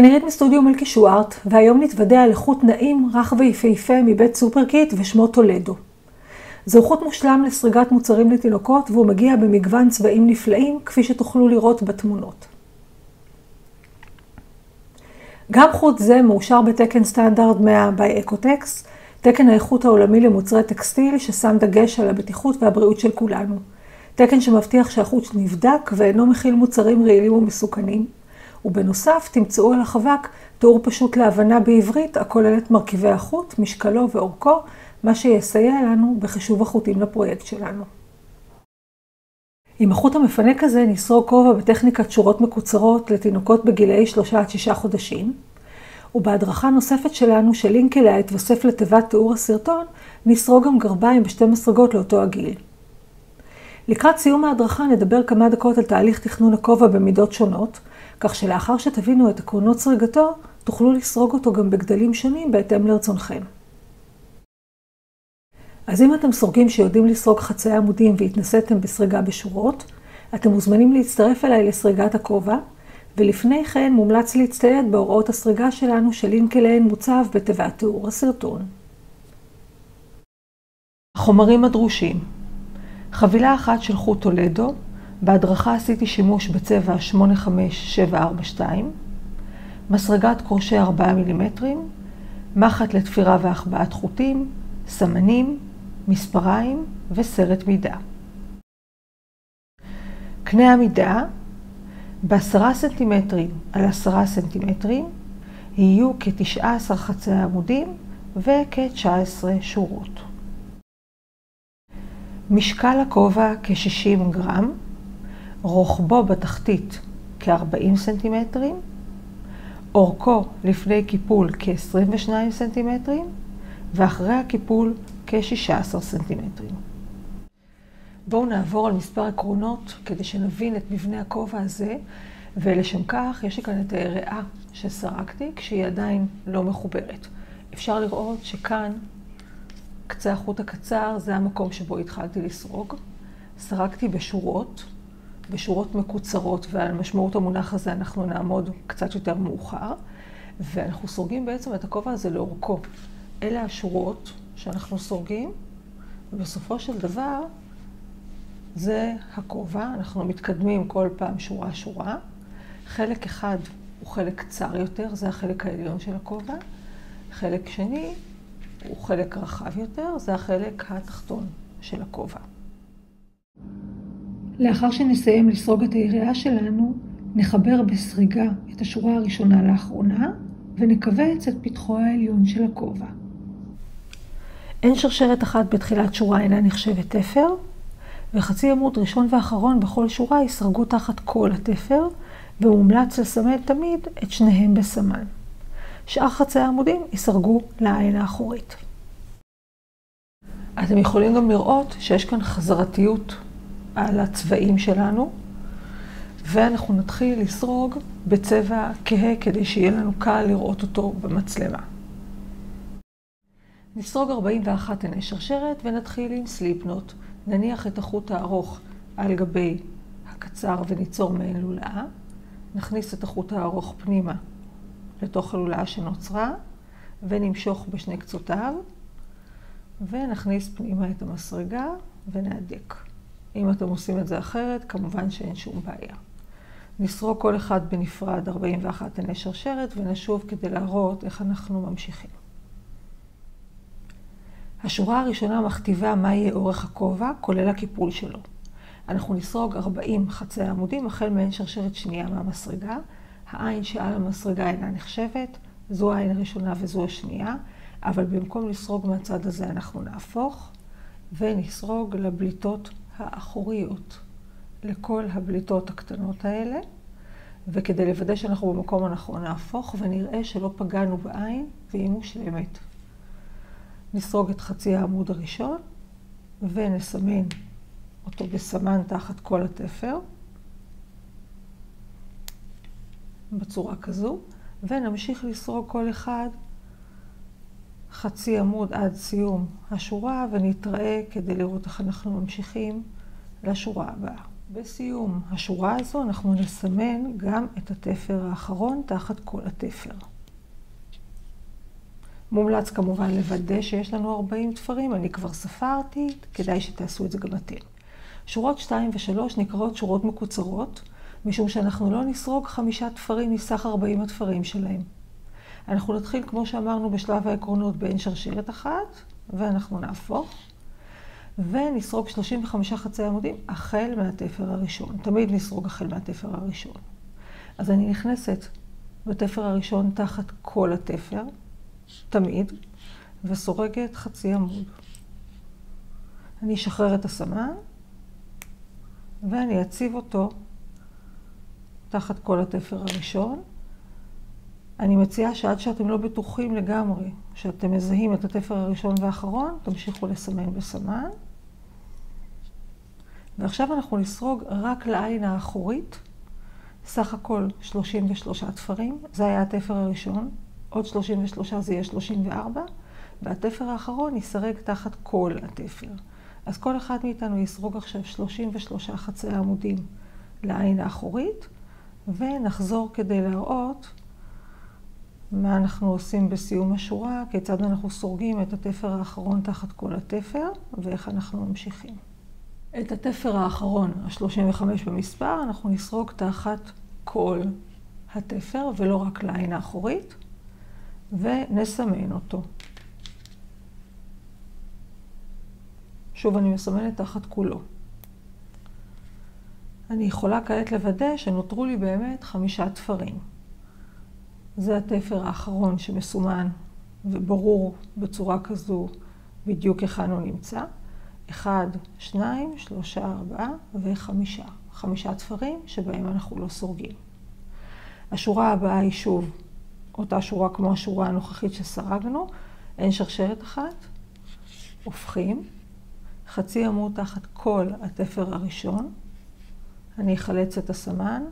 עירית מסטודיו מלכי שוארט, והיום נתוודע אל חוט איכותי נעים, רך ויפהפה מבית סופרקיט ושמו טולדו. זהו חוט מושלם לסריגת מוצרים לתינוקות, והוא מגיע במגוון צבעים נפלאים, כפי שתוכלו לראות בתמונות. גם חוט זה מאושר בתקן סטנדרט 100 by OEKO-TEX, תקן האיכות העולמי למוצרי טקסטיל, ששם דגש על הבטיחות והבריאות של כולנו. תקן שמבטיח שהחוט נבדק ואינו מכיל מוצרים רעילים ומסוכנים. ובנוסף, תמצאו על החבק תיאור פשוט להבנה בעברית, הכולל את מרכיבי החוט, משקלו ואורכו, מה שיסייע לנו בחישוב החוטים לפרויקט שלנו. עם החוט המפנק הזה נסרוג כובע בטכניקת שורות מקוצרות לתינוקות בגילאי 3 עד 6 חודשים, ובהדרכה נוספת שלנו, שלינק אליה התווסף לתיבת תיאור הסרטון, נסרוג גם גרביים בשתי מסרגות לאותו הגיל. לקראת סיום ההדרכה נדבר כמה דקות על תהליך תכנון הכובע במידות שונות, כך שלאחר שתבינו את עקרונות סריגתו, תוכלו לסרוג אותו גם בגדלים שונים בהתאם לרצונכם. אז אם אתם סורגים שיודעים לסרוג חצי עמודים והתנסיתם בסריגה בשורות, אתם מוזמנים להצטרף אליי לסריגת הכובע, ולפני כן מומלץ להצטייד בהוראות הסריגה שלנו שלינק אליהן מוצב בתיבת תיאור הסרטון. החומרים הדרושים חבילה אחת של חוט טולדו, בהדרכה עשיתי שימוש בצבע 85742, מסרגת קורשה 4 מילימטרים, מחט לתפירה והחבאת חוטים, סמנים, מספריים וסרט מידה. קנה המידה בעשרה סנטימטרים על עשרה סנטימטרים יהיו כ-19 חצי עמודים וכ-19 שורות. משקל הכובע כ-60 גרם, רוחבו בתחתית כ-40 סנטימטרים, אורכו לפני קיפול כ-22 סנטימטרים, ואחרי הקיפול כ-16 סנטימטרים. בואו נעבור על מספר עקרונות כדי שנבין את מבנה הכובע הזה, ולשם כך יש לי כאן את היריעה שסרקתי כשהיא עדיין לא מחוברת. אפשר לראות שכאן קצה החוט הקצר זה המקום שבו התחלתי לסרוג. סרקתי בשורות, בשורות מקוצרות, ועל משמעות המונח הזה אנחנו נעמוד קצת יותר מאוחר, ואנחנו סורגים בעצם את הכובע הזה לאורכו. אלה השורות שאנחנו סורגים, ובסופו של דבר זה הכובע, אנחנו מתקדמים כל פעם שורה-שורה. חלק אחד הוא חלק קצר יותר, זה החלק העליון של הכובע. חלק שני הוא חלק רחב יותר, זה החלק התחתון של הכובע. לאחר שנסיים לסרוג את היריעה שלנו, נחבר בסריגה את השורה הראשונה לאחרונה, ונכווץ את פתחו העליון של הכובע. אין שרשרת אחת בתחילת שורה אינה נחשבת תפר, וחצי עמוד ראשון ואחרון בכל שורה יסרגו תחת כל התפר, ומומלץ לסמן תמיד את שניהם בסמן. שאר חצי העמודים יסרגו לעין האחורית. אתם יכולים גם לראות שיש כאן חזרתיות על הצבעים שלנו, ואנחנו נתחיל לסרוג בצבע כהה כדי שיהיה לנו קל לראות אותו במצלמה. נסרוג 41 עיני שרשרת ונתחיל עם סליפנוט. נניח את החוט הארוך על גבי הקצר וניצור מעין לולאה. נכניס את החוט הארוך פנימה לתוך הלולאה שנוצרה, ונמשוך בשני קצותיו, ונכניס פנימה את המסרגה ונהדק. אם אתם עושים את זה אחרת, כמובן שאין שום בעיה. נסרוג כל אחד בנפרד 41 עיני שרשרת ונשוב כדי להראות איך אנחנו ממשיכים. השורה הראשונה מכתיבה מה יהיה אורך הכובע, כולל הקיפול שלו. אנחנו נסרוג 40 חצי עמודים החל מעין שרשרת שנייה מהמסרגה. העין שעל המסרגה אינה נחשבת, זו העין הראשונה וזו השנייה, אבל במקום לסרוג מהצד הזה אנחנו נהפוך ונסרוג לבליטות האחוריות, לכל הבליטות הקטנות האלה, וכדי לוודא שאנחנו במקום הנכון נהפוך ונראה שלא פגענו בעין והיא מושלמת. נסרוג את חצי העמוד הראשון ונסמן אותו בסמן תחת כל התפר, בצורה כזו, ונמשיך לסרוג כל אחד חצי עמוד עד סיום השורה, ונתראה כדי לראות איך אנחנו ממשיכים לשורה הבאה. בסיום השורה הזו אנחנו נסמן גם את התפר האחרון תחת כל התפר. מומלץ כמובן לוודא שיש לנו 40 תפרים, אני כבר ספרתי, כדאי שתעשו את זה גם אתם. שורות 2 ו-3 נקראות שורות מקוצרות, משום שאנחנו לא נסרוג חמישה תפרים מסך 40 התפרים שלהם. אנחנו נתחיל, כמו שאמרנו, בשלב העקרונות בין שרשרת אחת, ואנחנו נהפוך, ונסרוג 35 חצי עמודים החל מהתפר הראשון. תמיד נסרוג החל מהתפר הראשון. אז אני נכנסת בתפר הראשון תחת כל התפר, תמיד, וסורגת חצי עמוד. אני אשחרר את הסמן, ואני אציב אותו תחת כל התפר הראשון. אני מציעה שעד שאתם לא בטוחים לגמרי, שאתם מזהים את התפר הראשון והאחרון, תמשיכו לסמן בסמן. ועכשיו אנחנו נסרוג רק לעין האחורית, סך הכל 33 תפרים, זה היה התפר הראשון, עוד 33 זה יהיה 34, והתפר האחרון יסרג תחת כל התפר. אז כל אחד מאיתנו יסרוג עכשיו 33 חצי עמודים לעין האחורית, ונחזור כדי להראות מה אנחנו עושים בסיום השורה, כיצד אנחנו סורגים את התפר האחרון תחת כל התפר, ואיך אנחנו ממשיכים. את התפר האחרון, ה-35 במספר, אנחנו נסרוג תחת כל התפר, ולא רק לעין האחורית, ונסמן אותו. שוב, אני מסמנת תחת כולו. אני יכולה כעת לוודא שנותרו לי באמת חמישה תפרים. זה התפר האחרון שמסומן וברור בצורה כזו בדיוק היכן הוא נמצא. אחד, שניים, שלושה, ארבעה וחמישה. חמישה תפרים שבהם אנחנו לא סורגים. השורה הבאה היא שוב אותה שורה כמו השורה הנוכחית שסרגנו, אין שרשרת אחת, הופכים, חצי עמוד תחת כל התפר הראשון, אני אחלץ את הסמן,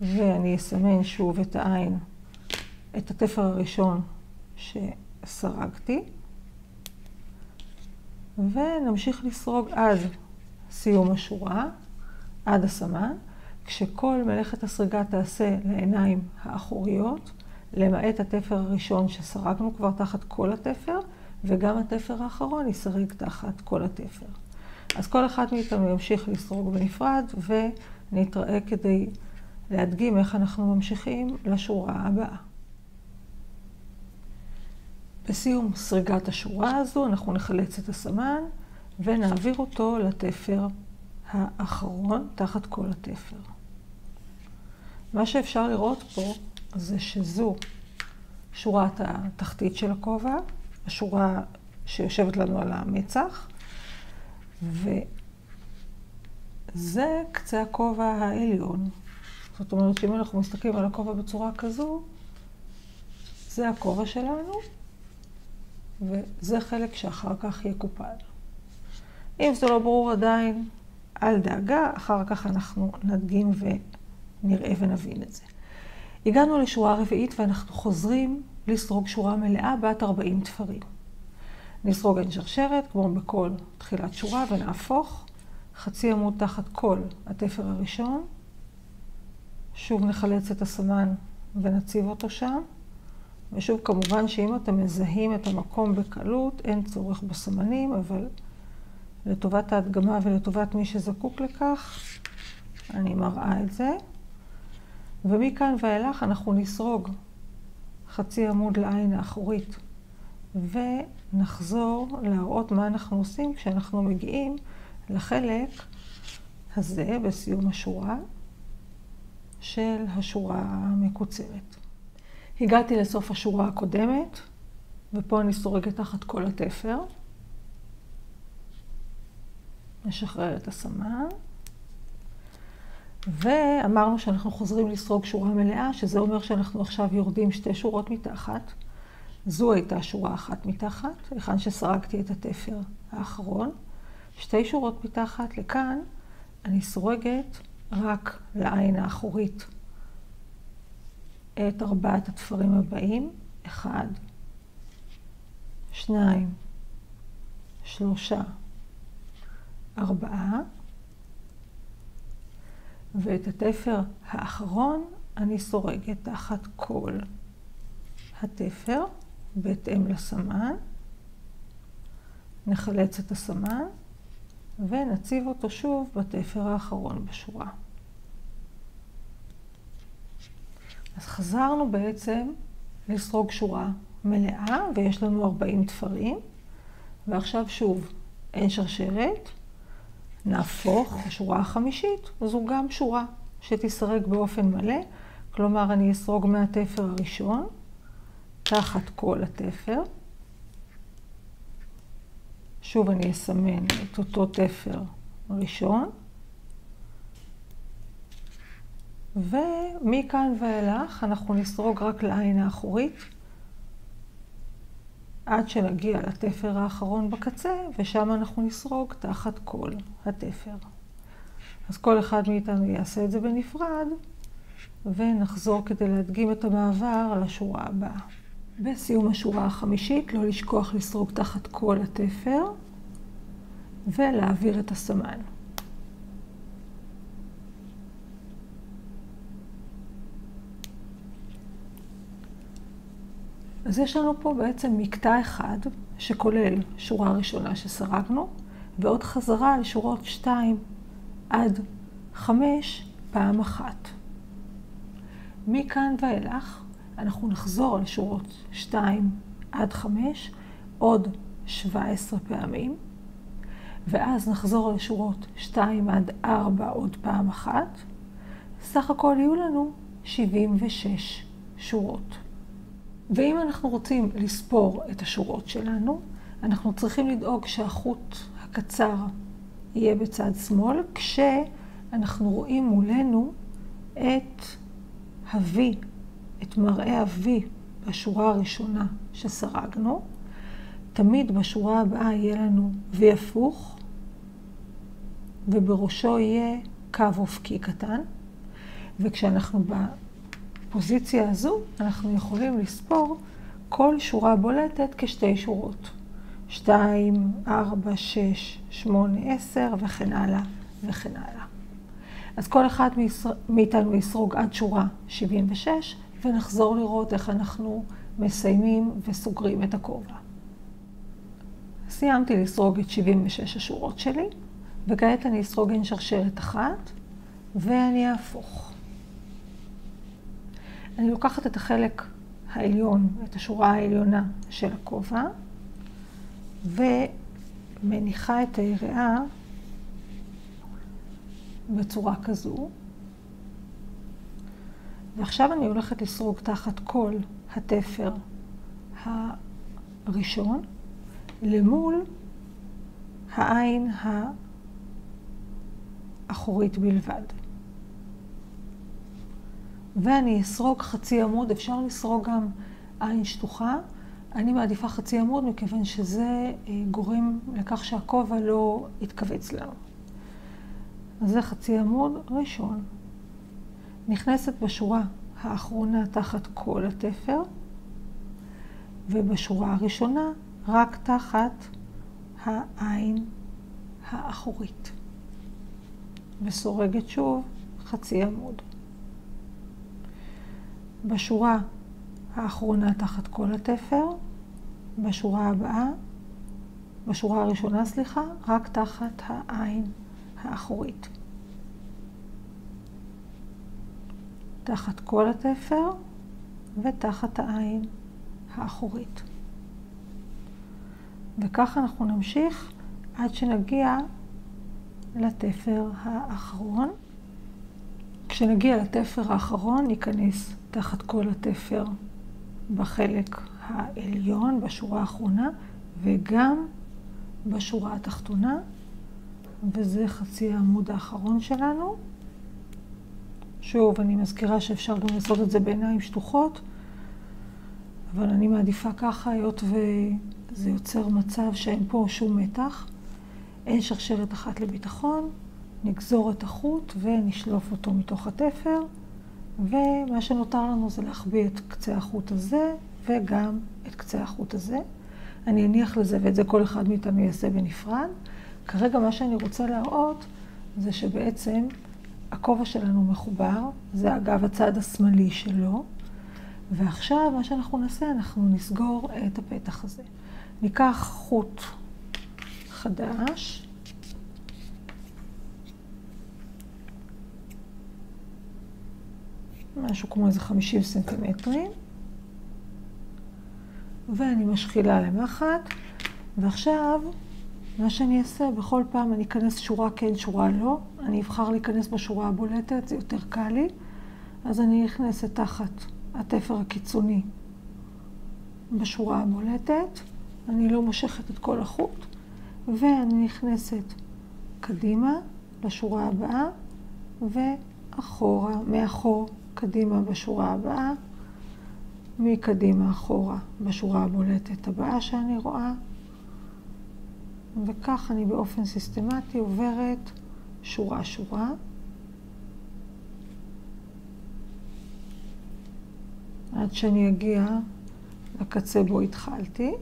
ואני אסמן שוב את העין, את התפר הראשון שסרגתי, ונמשיך לסרוג עד סיום השורה, עד הסמן, כשכל מלאכת הסריגה תעשה לעיניים האחוריות, למעט התפר הראשון שסרגנו כבר תחת כל התפר, וגם התפר האחרון יסרג תחת כל התפר. אז כל אחד מאיתנו ימשיך לסרוג בנפרד, ונתראה כדי להדגים איך אנחנו ממשיכים לשורה הבאה. בסיום סריגת השורה הזו אנחנו נחלץ את הסמן ונעביר אותו לתפר האחרון תחת כל התפר. מה שאפשר לראות פה זה שזו שורת התחתית של הכובע, השורה שיושבת לנו על המצח, וזה קצה הכובע העליון. זאת אומרת שאם אנחנו מסתכלים על הכובע בצורה כזו, זה הכובע שלנו, וזה חלק שאחר כך יקופל. אם זה לא ברור עדיין, אל דאגה, אחר כך אנחנו נדגים ונראה ונבין את זה. הגענו לשורה רביעית ואנחנו חוזרים לסרוג שורה מלאה בת 40 תפרים. נסרוג אין שרשרת, כמו בכל תחילת שורה, ונהפוך חצי עמוד תחת כל התפר הראשון. שוב נחלץ את הסמן ונציב אותו שם. ושוב, כמובן שאם אתם מזהים את המקום בקלות, אין צורך בסמנים, אבל לטובת ההדגמה ולטובת מי שזקוק לכך, אני מראה את זה. ומכאן ואילך אנחנו נסרוג חצי עמוד לעין האחורית ונחזור להראות מה אנחנו עושים כשאנחנו מגיעים לחלק הזה בסיום השורה של השורה המקוצרת. הגעתי לסוף השורה הקודמת, ופה אני סורגת תחת כל התפר. נשחרר את הסמן. ואמרנו שאנחנו חוזרים לסרוג שורה מלאה, שזה אומר שאנחנו עכשיו יורדים שתי שורות מתחת. זו הייתה שורה אחת מתחת, היכן שסרגתי את התפר האחרון. שתי שורות מתחת לכאן, אני סורגת רק לעין האחורית. את ארבעת התפרים הבאים. אחד, שניים, שלושה, ארבעה, ואת התפר האחרון אני סורגת תחת כל. התפר בהתאם לסמן. נחלץ את הסמן ונציב אותו שוב בתפר האחרון בשורה. אז חזרנו בעצם לסרוג שורה מלאה, ויש לנו 40 תפרים, ועכשיו שוב, אין שרשרת, נהפוך לשורה החמישית, זו גם שורה שתסרג באופן מלא, כלומר אני אסרוג מהתפר הראשון, תחת כל התפר. שוב אני אסמן את אותו תפר ראשון, ומכאן ואילך אנחנו נסרוג רק לעין האחורית, עד שנגיע לתפר האחרון בקצה, ושם אנחנו נסרוג תחת כל התפר. אז כל אחד מאיתנו יעשה את זה בנפרד, ונחזור כדי להדגים את המעבר לשורה הבאה. בסיום השורה החמישית, לא לשכוח לסרוג תחת כל התפר, ולהעביר את הסמן. אז יש לנו פה בעצם מקטע אחד שכולל שורה ראשונה שסרגנו, ועוד חזרה לשורות 2 עד 5 פעם אחת. מכאן ואילך אנחנו נחזור על שורות 2 עד 5 עוד 17 פעמים, ואז נחזור לשורות 2 עד 4 עוד פעם אחת. סך הכל יהיו לנו 76 שורות. ואם אנחנו רוצים לספור את השורות שלנו, אנחנו צריכים לדאוג שהחוט הקצר יהיה בצד שמאל, כשאנחנו רואים מולנו את ה-V, את מראה ה-V בשורה הראשונה שסרגנו. תמיד בשורה הבאה יהיה לנו V הפוך, ובראשו יהיה קו אופקי קטן. וכשאנחנו בפוזיציה הזו, אנחנו יכולים לספור כל שורה בולטת כשתי שורות. 2, 4, 6, 8, 10 וכן הלאה וכן הלאה. אז כל אחד מאיתנו יסרוג עד שורה 76, ונחזור לראות איך אנחנו מסיימים וסוגרים את הכובע. סיימתי לסרוג את 76 השורות שלי, וכעת אני אסרוג אין שרשרת אחת, ואני אהפוך. אני לוקחת את החלק העליון, את השורה העליונה של הכובע, ומניחה את היריעה בצורה כזו. ועכשיו אני הולכת לסרוג תחת כל התפר הראשון למול העין האחורית בלבד. ואני אסרוג חצי עמוד, אפשר לסרוג גם עין שטוחה. אני מעדיפה חצי עמוד מכיוון שזה אה, גורם לכך שהכובע לא יתכווץ לנו. אז זה חצי עמוד ראשון. נכנסת בשורה האחרונה תחת כל התפר, ובשורה הראשונה רק תחת העין האחורית. וסורגת שוב חצי עמוד. בשורה האחרונה תחת כל התפר, בשורה הבאה, בשורה הראשונה, סליחה, רק תחת העין האחורית. תחת כל התפר ותחת העין האחורית. וכך אנחנו נמשיך עד שנגיע לתפר האחרון. כשנגיע לתפר האחרון ניכנס תחת כל התפר בחלק העליון, בשורה האחרונה, וגם בשורה התחתונה, וזה חצי העמוד האחרון שלנו. שוב, אני מזכירה שאפשר גם לעשות את זה בעיניים שטוחות, אבל אני מעדיפה ככה, היות וזה יוצר מצב שאין פה שום מתח. אין שרשרת אחת לביטחון, נגזור את החוט ונשלוף אותו מתוך התפר, ומה שנותר לנו זה להחביא את קצה החוט הזה וגם את קצה החוט הזה. אני אניח לזה, ואת זה כל אחד מאיתנו יעשה בנפרד. כרגע מה שאני רוצה להראות זה שבעצם הכובע שלנו מחובר, זה אגב הצד השמאלי שלו, ועכשיו מה שאנחנו נעשה, אנחנו נסגור את הפתח הזה. ניקח חוט חדש, משהו כמו איזה 50 סנטימטרים, ואני משחילה למחט, ועכשיו מה שאני אעשה, בכל פעם אני אכנס שורה כן, שורה לא, אני אבחר להיכנס בשורה הבולטת, זה יותר קל לי, אז אני נכנסת תחת התפר הקיצוני בשורה הבולטת, אני לא מושכת את כל החוט, ואני נכנסת קדימה לשורה הבאה, ואחורה, מאחור קדימה בשורה הבאה, מקדימה אחורה בשורה הבולטת הבאה שאני רואה, וכך אני באופן סיסטמטי עוברת שורה-שורה. עד שאני אגיע לקצה בו התחלתי.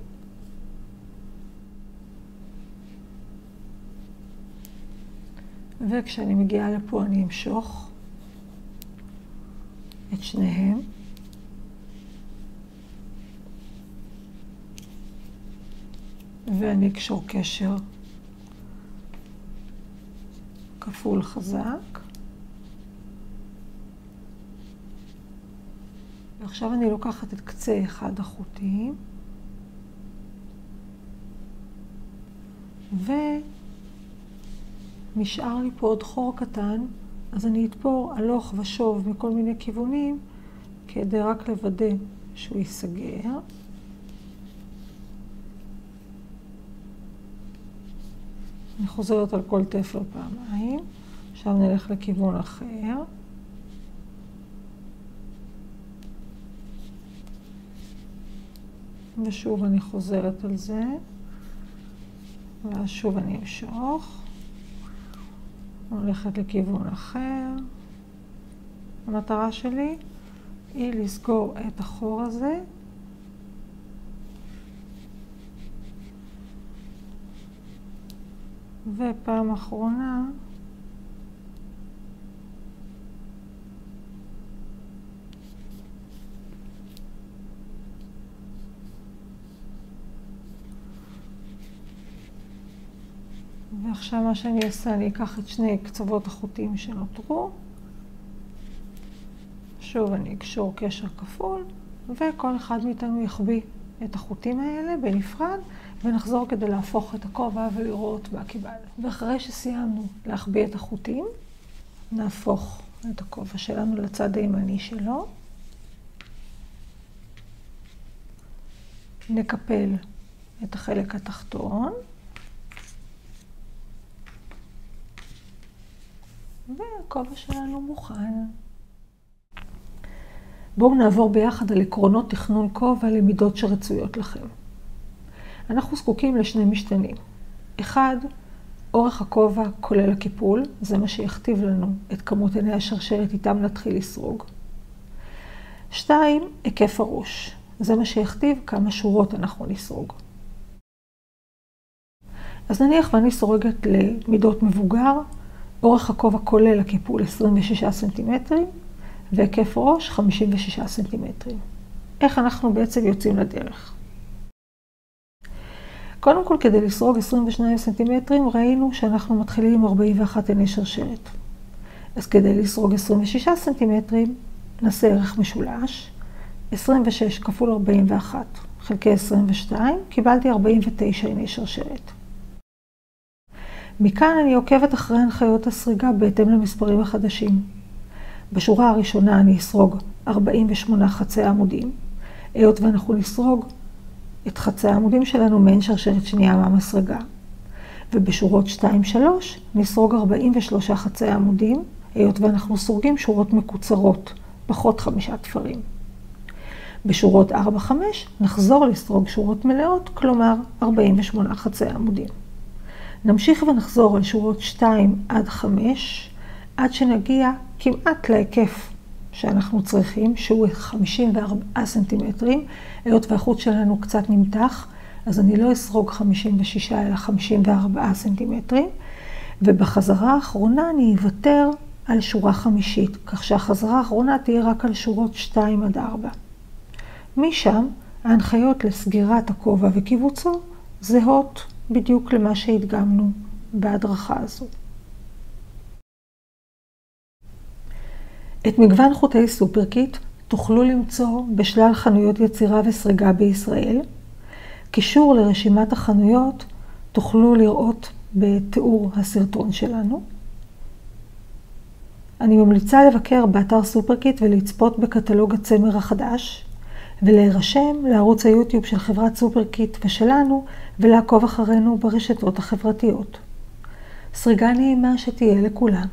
וכשאני מגיעה לפה אני אמשוך את שניהם. ואני אקשור קשר כפול חזק. ועכשיו אני לוקחת את קצה אחד החוטים, ונשאר לי פה עוד חור קטן, אז אני אתפור הלוך ושוב מכל מיני כיוונים, כדי רק לוודא שהוא ייסגר. אני חוזרת על כל תפר פעמיים, עכשיו נלך לכיוון אחר. ושוב אני חוזרת על זה, ואז שוב אני אמשוך, הולכת לכיוון אחר. המטרה שלי היא לסגור את החור הזה ופעם אחרונה, ועכשיו מה שאני אעשה, אני אקח את שני קצוות החוטים שנותרו. שוב אני אקשור קשר כפול, וכל אחד מאיתנו יחביא את החוטים האלה בנפרד, ונחזור כדי להפוך את הכובע ולראות מה קיבלנו. ואחרי שסיימנו להחביא את החוטים, נהפוך את הכובע שלנו לצד הימני שלו. נקפל את החלק התחתון. והכובע שלנו מוכן. בואו נעבור ביחד על עקרונות תכנון כובע למידות שרצויות לכם. אנחנו זקוקים לשני משתנים. אחד, אורך הכובע כולל הקיפול, זה מה שיכתיב לנו את כמות עיני השרשרת איתם נתחיל לסרוג. שתיים, היקף הראש, זה מה שיכתיב כמה שורות אנחנו נסרוג. אז נניח ואני סורגת למידות מבוגר, אורך הכובע כולל הקיפול 26 סנטימטרים, והיקף ראש 56 סנטימטרים. איך אנחנו בעצם יוצאים לדרך? קודם כל, כדי לסרוג 22 סנטימטרים, ראינו שאנחנו מתחילים עם 41 עיני שרשרת. אז כדי לסרוג 26 סנטימטרים, נעשה ערך משולש. 26 כפול 41 חלקי 22, קיבלתי 49 עיני שרשרת. מכאן אני עוקבת אחרי הנחיות הסריגה בהתאם למספרים החדשים. בשורה הראשונה אני אסרוג 48 חצי עמודים, היות ואנחנו נסרוג את חצי העמודים שלנו מעין שרשרת שנייה מהמסרגה. ובשורות 2-3 נסרוג 43 חצי עמודים, היות ואנחנו סורגים שורות מקוצרות, פחות חמישה תפרים. בשורות 4-5 נחזור לסרוג שורות מלאות, כלומר 48 חצי עמודים. נמשיך ונחזור על שורות 2 עד 5, עד שנגיע כמעט להיקף שאנחנו צריכים, שהוא 54 סנטימטרים, היות והחוט שלנו קצת נמתח, אז אני לא אסרוג 56 אלא 54 סנטימטרים, ובחזרה האחרונה אני אוותר על שורה חמישית, כך שהחזרה האחרונה תהיה רק על שורות 2 עד 4. משם ההנחיות לסגירת הכובע וקיבוצו זהות בדיוק למה שהדגמנו בהדרכה הזו. את מגוון חוטי סופרקיט תוכלו למצוא בשלל חנויות יצירה וסריגה בישראל. קישור לרשימת החנויות תוכלו לראות בתיאור הסרטון שלנו. אני ממליצה לבקר באתר סופרקיט ולצפות בקטלוג הצמר החדש, ולהירשם לערוץ היוטיוב של חברת סופרקיט ושלנו, ולעקוב אחרינו ברשתות החברתיות. סריגה נעימה שתהיה לכולם.